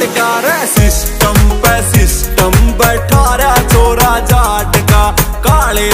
जाट का रे सिस्टम पे सिस्टम बैठा रे चोरा जाट का काले